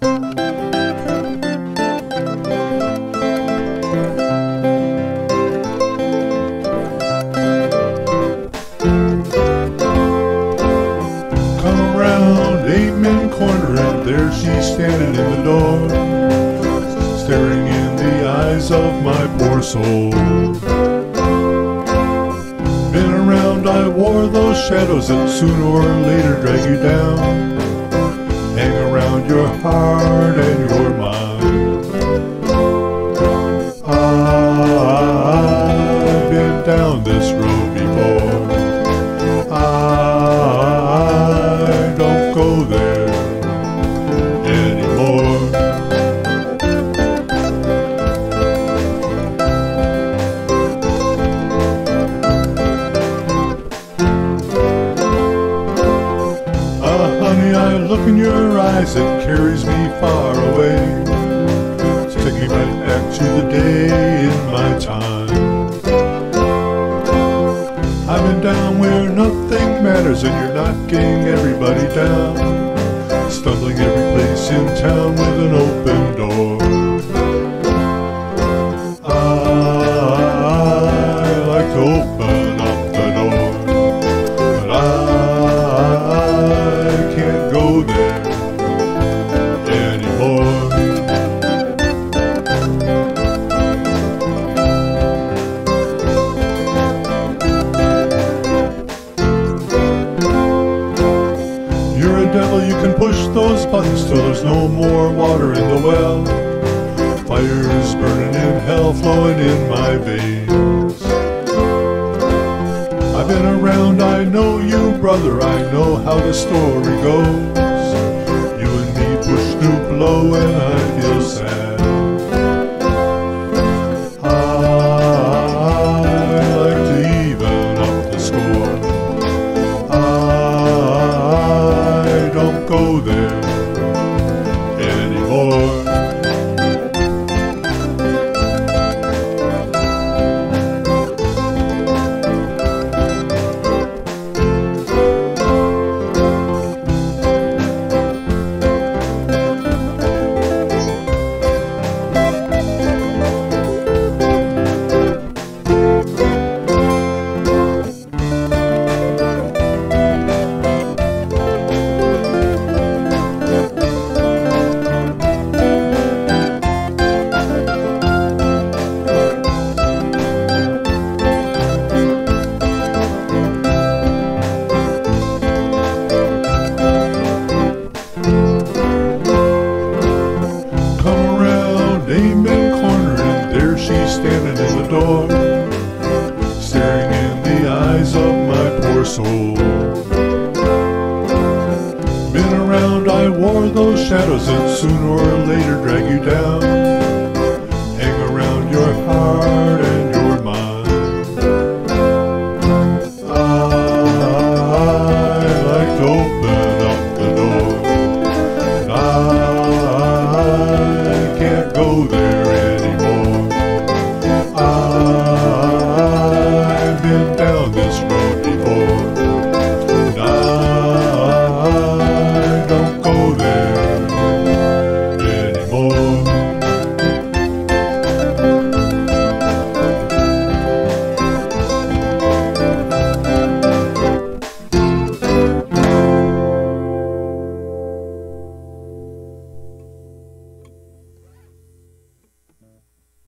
Come around eight Amen Corner and there she's standing in the door, staring in the eyes of my poor soul. Been around, I wore those shadows that sooner or later drag you down, around your heart and your Ah, I look in your eyes, it carries me far away. Take me right back to the day in my time. I've been down where nothing matters and you're knocking everybody down. Stumbling every place in town with an open anymore. You're a devil, you can push those buttons till there's no more water in the well. Fire's burning in hell, flowing in my veins. Been around, I know you, brother, I know how the story goes. You and me push Snoop low, soul. Been around, I wore those shadows that sooner or later drag you down. Hang around your heart and your mind. I like to open up the door, and I can't go there